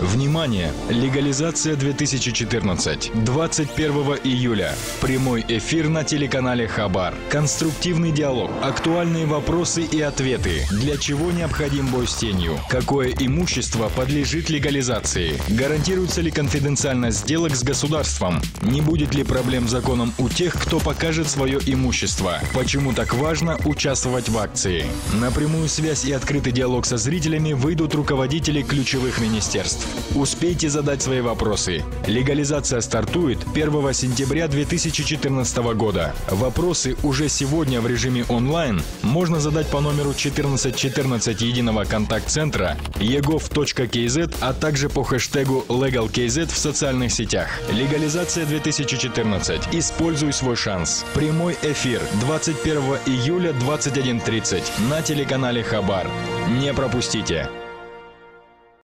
Внимание! Легализация 2014. 21 июля. Прямой эфир на телеканале Хабар. Конструктивный диалог, актуальные вопросы и ответы. Для чего необходим бой с тенью? Какое имущество подлежит легализации? Гарантируется ли конфиденциальность сделок с государством? Не будет ли проблем с законом у тех, кто покажет свое имущество? Почему так важно участвовать в акции? На прямую связь и открытый диалог со зрителями выйдут руководители ключевых министерств. Успейте задать свои вопросы. Легализация стартует 1 сентября 2014 года. Вопросы уже сегодня в режиме онлайн можно задать по номеру 1414 единого контакт-центра egov.kz, а также по хэштегу LegalKZ в социальных сетях. Легализация 2014. Используй свой шанс. Прямой эфир 21 июля 21.30 на телеканале Хабар. Не пропустите.